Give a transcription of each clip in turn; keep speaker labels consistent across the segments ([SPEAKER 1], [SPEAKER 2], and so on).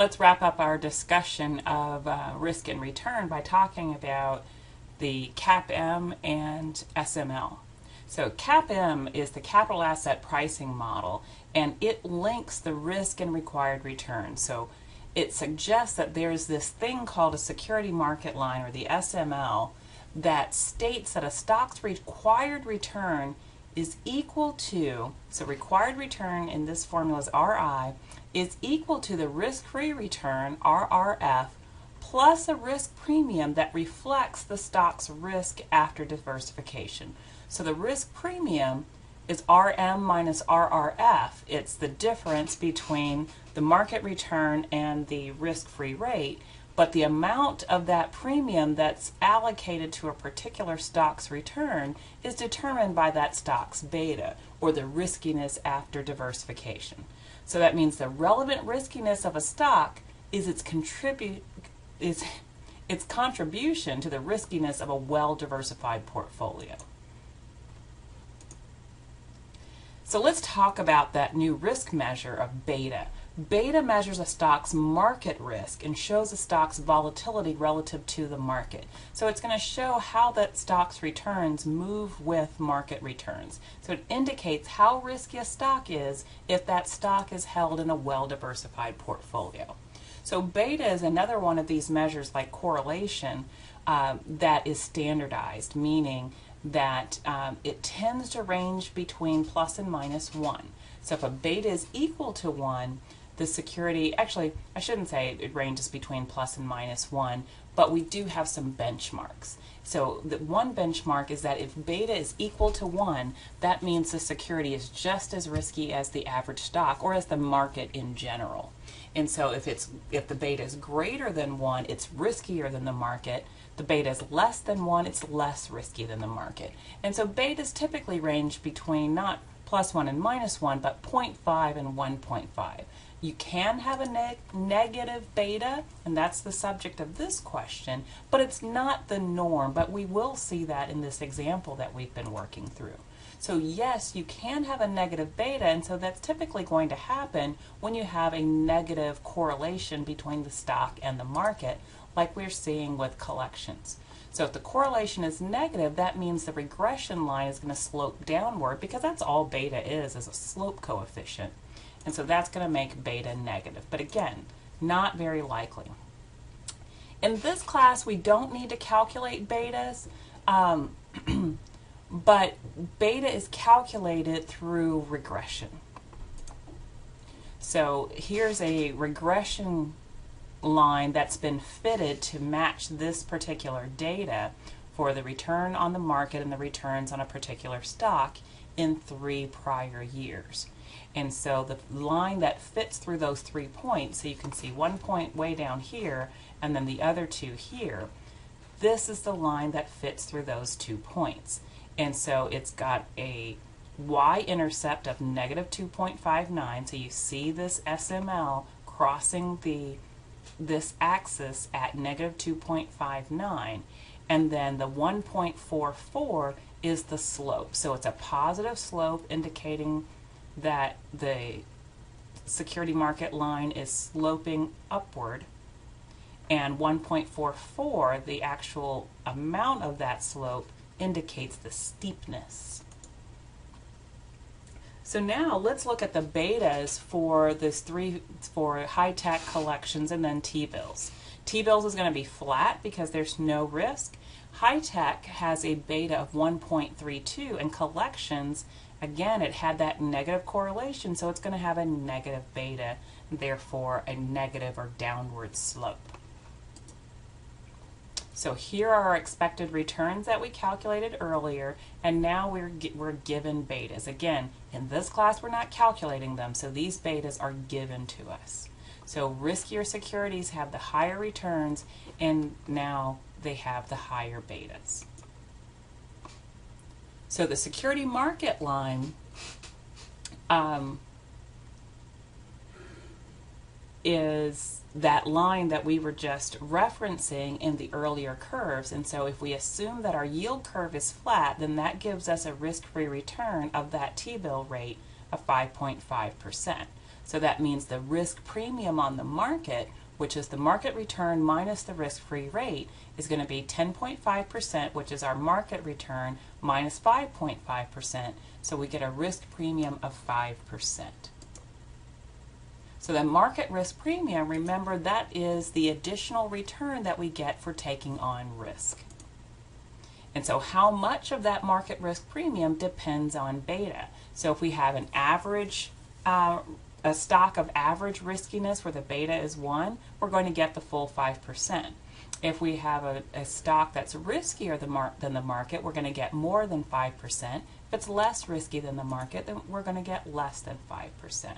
[SPEAKER 1] let's wrap up our discussion of uh, risk and return by talking about the CAPM and SML. So CAPM is the capital asset pricing model and it links the risk and required return. So it suggests that there's this thing called a security market line or the SML that states that a stock's required return is equal to, so required return in this formula is RI, is equal to the risk-free return, RRF, plus a risk premium that reflects the stock's risk after diversification. So the risk premium is RM minus RRF. It's the difference between the market return and the risk-free rate, but the amount of that premium that's allocated to a particular stock's return is determined by that stock's beta, or the riskiness after diversification. So that means the relevant riskiness of a stock is its contribute is its contribution to the riskiness of a well-diversified portfolio. So let's talk about that new risk measure of beta. Beta measures a stock's market risk and shows a stock's volatility relative to the market. So it's going to show how that stock's returns move with market returns. So it indicates how risky a stock is if that stock is held in a well-diversified portfolio. So beta is another one of these measures like correlation uh, that is standardized, meaning that um, it tends to range between plus and minus 1. So if a beta is equal to 1, the security, actually, I shouldn't say it ranges between plus and minus 1, but we do have some benchmarks. So the one benchmark is that if beta is equal to 1, that means the security is just as risky as the average stock or as the market in general. And so if it's if the beta is greater than 1, it's riskier than the market. The beta is less than 1, it's less risky than the market. And so betas typically range between not plus 1 and minus 1, but 0.5 and 1.5. You can have a neg negative beta, and that's the subject of this question, but it's not the norm, but we will see that in this example that we've been working through. So yes, you can have a negative beta, and so that's typically going to happen when you have a negative correlation between the stock and the market, like we're seeing with collections. So if the correlation is negative, that means the regression line is going to slope downward because that's all beta is, is a slope coefficient. And so that's going to make beta negative. But again, not very likely. In this class, we don't need to calculate betas, um, but beta is calculated through regression. So here's a regression line that's been fitted to match this particular data for the return on the market and the returns on a particular stock in three prior years. And so the line that fits through those three points, so you can see one point way down here and then the other two here, this is the line that fits through those two points. And so it's got a y-intercept of negative 2.59, so you see this SML crossing the this axis at negative 2.59, and then the 1.44 is the slope. So it's a positive slope indicating that the security market line is sloping upward and 1.44 the actual amount of that slope indicates the steepness. So now let's look at the betas for this three for high-tech collections and then T-bills. T-bills is going to be flat because there's no risk. High-tech has a beta of 1.32 and collections Again, it had that negative correlation, so it's going to have a negative beta, therefore a negative or downward slope. So here are our expected returns that we calculated earlier, and now we're, we're given betas. Again, in this class we're not calculating them, so these betas are given to us. So riskier securities have the higher returns, and now they have the higher betas. So the security market line um, is that line that we were just referencing in the earlier curves. And so if we assume that our yield curve is flat, then that gives us a risk-free return of that T-bill rate of 5.5%. So that means the risk premium on the market, which is the market return minus the risk-free rate, is going to be 10.5%, which is our market return, minus 5.5%. So we get a risk premium of 5%. So the market risk premium, remember that is the additional return that we get for taking on risk. And so how much of that market risk premium depends on beta. So if we have an average uh, a stock of average riskiness where the beta is 1, we're going to get the full 5%. If we have a, a stock that's riskier than, than the market, we're going to get more than 5%. If it's less risky than the market, then we're going to get less than 5%.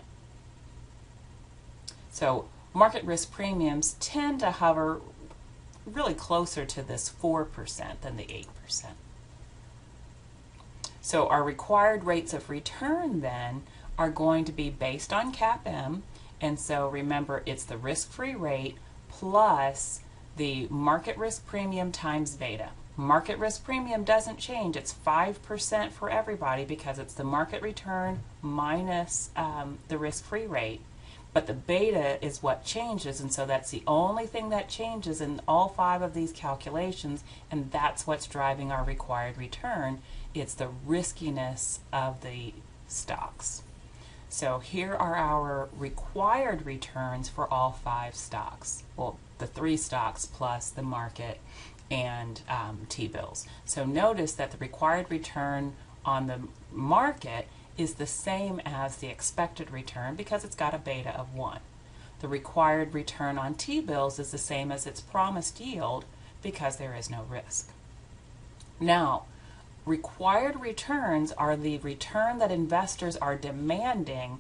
[SPEAKER 1] So market risk premiums tend to hover really closer to this 4% than the 8%. So our required rates of return then are going to be based on CAPM. And so remember, it's the risk-free rate plus the market risk premium times beta. Market risk premium doesn't change. It's 5% for everybody because it's the market return minus um, the risk-free rate. But the beta is what changes, and so that's the only thing that changes in all five of these calculations, and that's what's driving our required return. It's the riskiness of the stocks. So here are our required returns for all five stocks. Well, the three stocks plus the market and um, T-bills. So notice that the required return on the market is the same as the expected return because it's got a beta of 1. The required return on T-bills is the same as its promised yield because there is no risk. Now, Required returns are the return that investors are demanding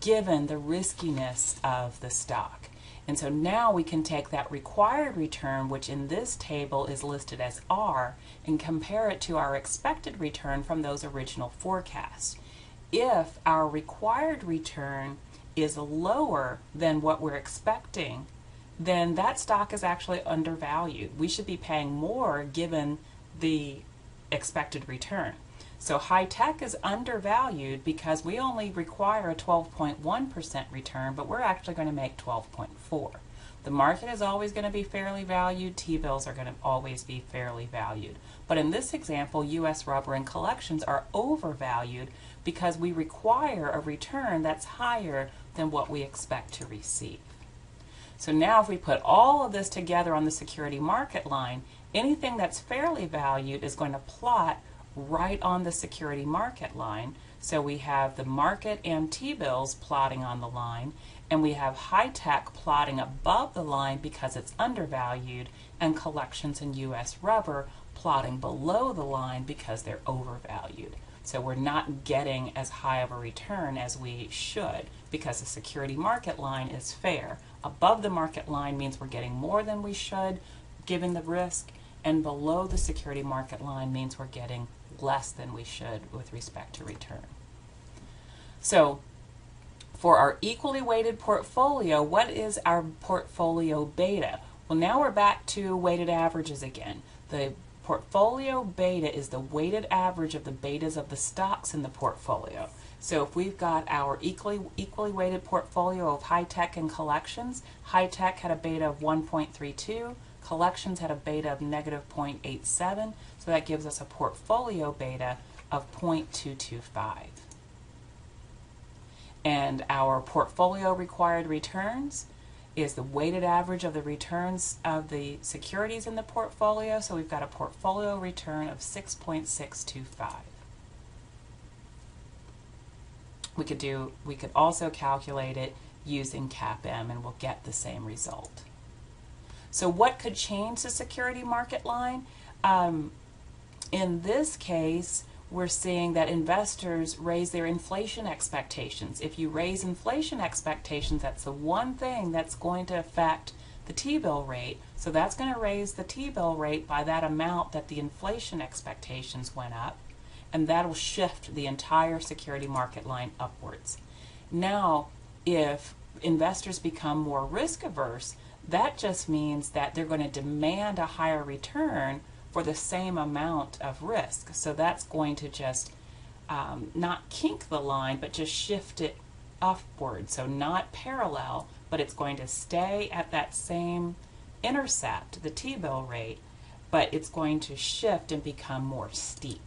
[SPEAKER 1] given the riskiness of the stock. And so now we can take that required return, which in this table is listed as R, and compare it to our expected return from those original forecasts. If our required return is lower than what we're expecting, then that stock is actually undervalued. We should be paying more given the expected return. So high tech is undervalued because we only require a 12.1% return, but we're actually going to make 12.4. The market is always going to be fairly valued. T-bills are going to always be fairly valued. But in this example, U.S. rubber and collections are overvalued because we require a return that's higher than what we expect to receive. So now if we put all of this together on the security market line, anything that's fairly valued is going to plot right on the security market line. So we have the market and T-bills plotting on the line, and we have high tech plotting above the line because it's undervalued, and collections and U.S. rubber plotting below the line because they're overvalued. So we're not getting as high of a return as we should because the security market line is fair. Above the market line means we're getting more than we should given the risk, and below the security market line means we're getting less than we should with respect to return. So for our equally weighted portfolio, what is our portfolio beta? Well, now we're back to weighted averages again. The portfolio beta is the weighted average of the betas of the stocks in the portfolio. So if we've got our equally equally weighted portfolio of high tech and collections, high tech had a beta of 1.32, Collections had a beta of negative 0.87, so that gives us a portfolio beta of 0.225. And our portfolio required returns is the weighted average of the returns of the securities in the portfolio. So we've got a portfolio return of 6.625. We could do we could also calculate it using CAPM and we'll get the same result. So what could change the security market line? Um, in this case, we're seeing that investors raise their inflation expectations. If you raise inflation expectations, that's the one thing that's going to affect the T-bill rate. So that's going to raise the T-bill rate by that amount that the inflation expectations went up, and that'll shift the entire security market line upwards. Now, if investors become more risk averse, that just means that they're going to demand a higher return for the same amount of risk. So that's going to just um, not kink the line, but just shift it upward, so not parallel, but it's going to stay at that same intercept, the T-bill rate, but it's going to shift and become more steep.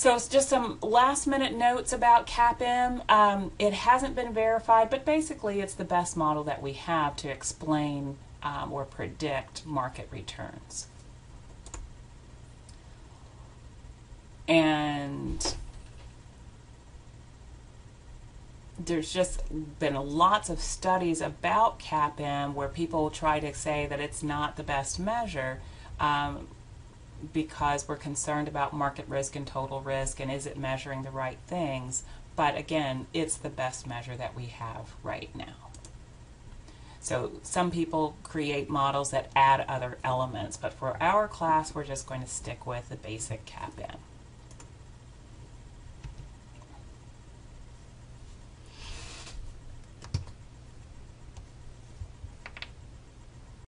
[SPEAKER 1] So it's just some last minute notes about CAPM. Um, it hasn't been verified, but basically it's the best model that we have to explain um, or predict market returns. And there's just been lots of studies about CAPM where people try to say that it's not the best measure um, because we're concerned about market risk and total risk and is it measuring the right things. But again, it's the best measure that we have right now. So some people create models that add other elements, but for our class, we're just going to stick with the basic CAPM.